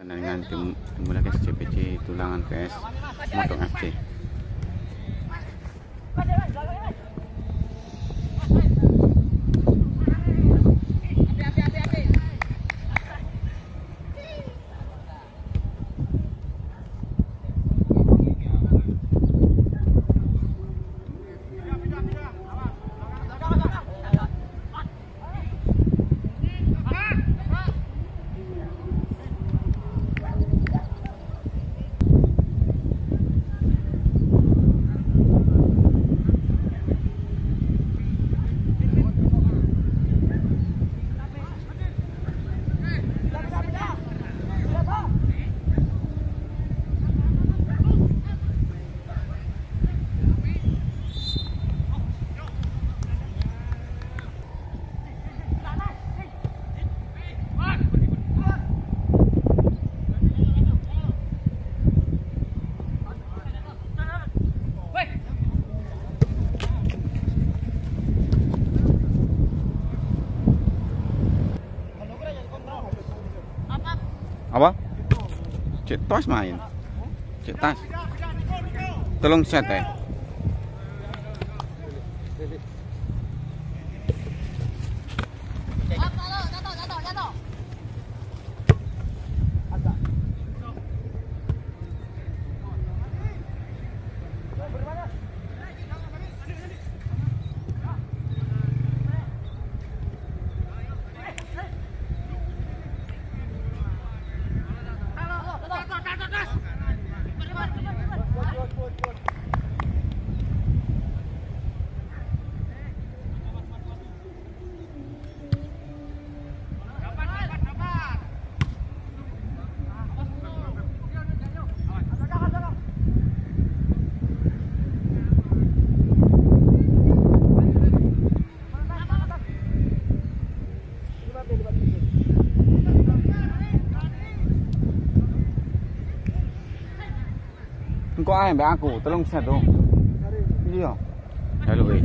Pertandingan tim dimulai guys CPC Tulangan PS Motong FC. Apa? Cek tos main. Cek tas. Tolong set ya. သွားရင်ဘာကိုတလုံးဆက်တော့ပြီးရောအဲ့လိုပဲ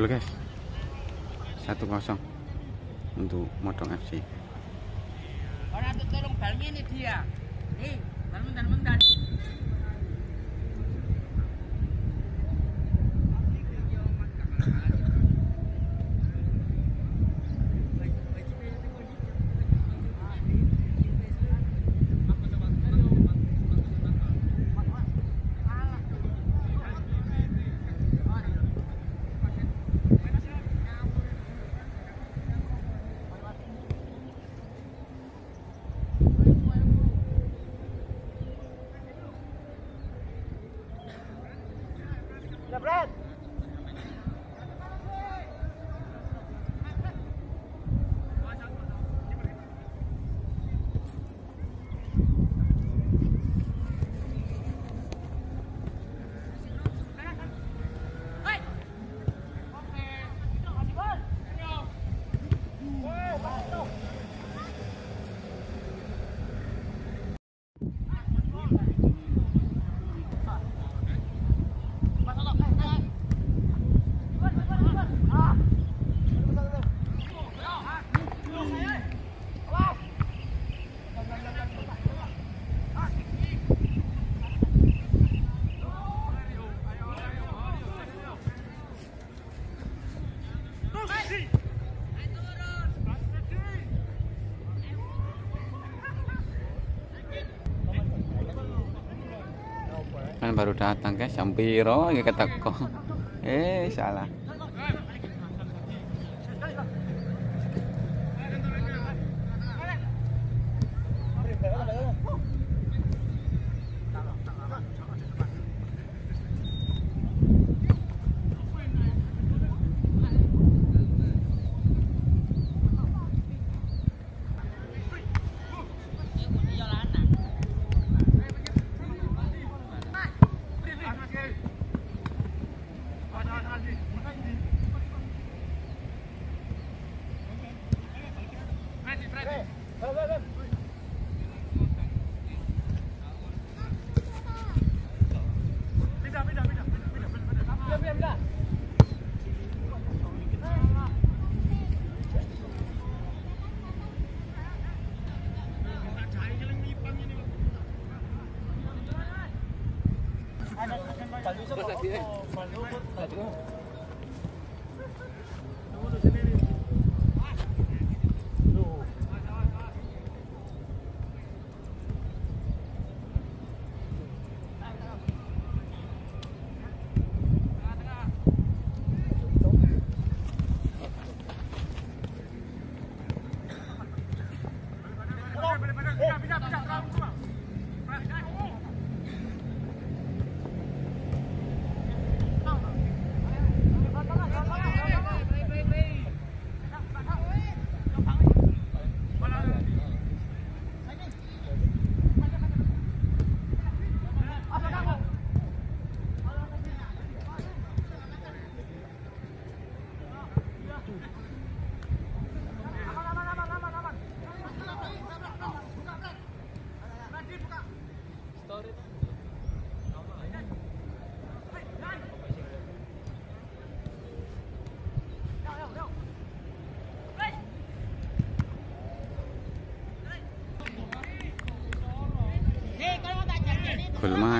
gol guys. 1-0 untuk Modong FC Orang tolong balnya nih dia. Nih, mendan-mendan. Brad! Baru datang guys. Jam piro? Iki keteko eh salah gol mana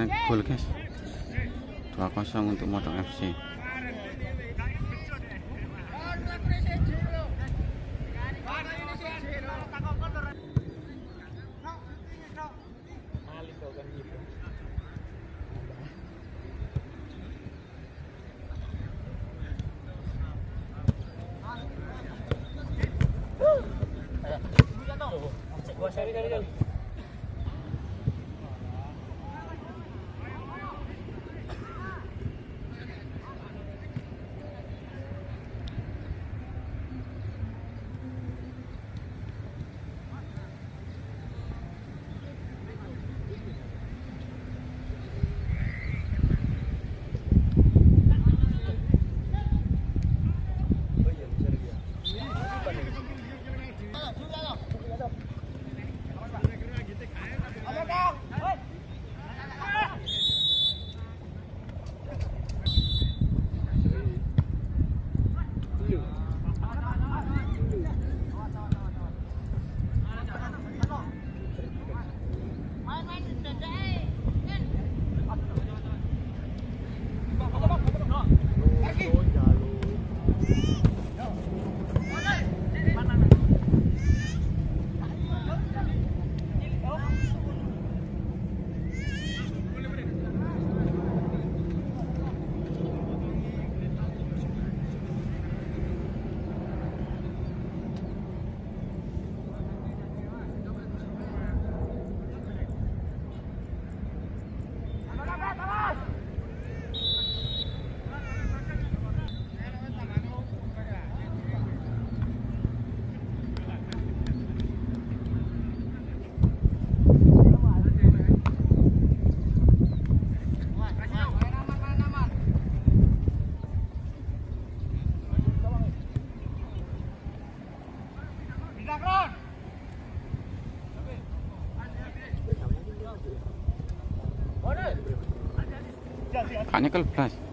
gol guys 2-0 untuk Modong FC Canonical Plus.